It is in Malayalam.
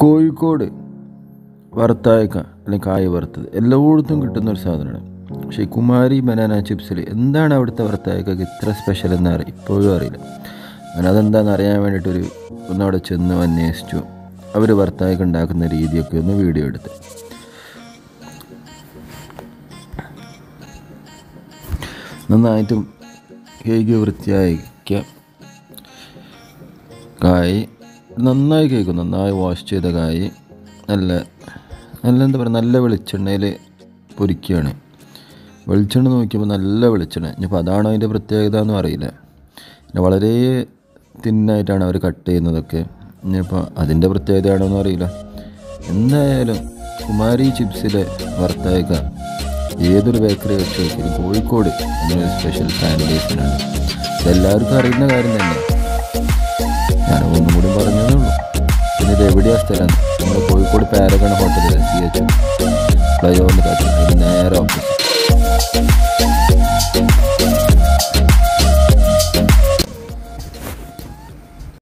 കോഴിക്കോട് വറുത്തായക്ക അല്ലെങ്കിൽ കായ വറുത്തത് എല്ലായിടത്തും കിട്ടുന്ന ഒരു സാധനമാണ്. പക്ഷേ കുമാരി ബനാന ചിപ്സിൽ എന്താണ് അവിടുത്തെ വറുത്തായക്കൊക്കെ ഇത്ര സ്പെഷ്യൽ എന്ന് അറിയാം ഇപ്പോഴും അറിയില്ല. ഞാൻ അതെന്താണെന്ന് അറിയാൻ വേണ്ടിയിട്ടൊരു ഒന്ന് അവിടെ ചെന്ന് അന്വേഷിച്ചു. അവർ വറുത്തായക്ക ഉണ്ടാക്കുന്ന രീതിയൊക്കെ ഒന്ന് വീഡിയോ എടുത്ത്. നന്നായിട്ടും കേക്ക് വൃത്തിയായിക്ക കായ് നന്നായി കേൾക്കും നന്നായി വാഷ് ചെയ്ത കായ് നല്ല നല്ല എന്താ പറയുക നല്ല വെളിച്ചെണ്ണയിൽ പൊരിക്കുകയാണ്. വെളിച്ചെണ്ണ നോക്കിയപ്പോൾ നല്ല വെളിച്ചെണ്ണ. ഇനിയിപ്പോൾ അതാണ് അതിന്റെ പ്രത്യേകത എന്നും അറിയില്ല. പിന്നെ വളരെ തിന്നായിട്ടാണ് അവർ കട്ട് ചെയ്യുന്നതൊക്കെ. ഇനിയിപ്പോൾ അതിന്റെ പ്രത്യേകതയാണോ എന്നും അറിയില്ല. എന്തായാലും കുമാരി ചിപ്സിലെ വറുത്തയക്ക ഏതൊരു ബേക്കറി വെച്ച് നോക്കിയാലും കോഴിക്കോട് അങ്ങനെ സ്പെഷ്യൽ സാനിറ്റൈസറാണ് ഇതെല്ലാവർക്കും അറിയുന്ന കാര്യം തന്നെ. ഞാൻ എവിടെയാ സ്ഥലം? നമ്മുടെ കോഴിക്കോട് പാരഗൺ ഹോട്ടലിൽ സി എച്ച് ഫ്ലൈ ഓവറിന് കാറ്റ് നേരെ ഓഫീസ്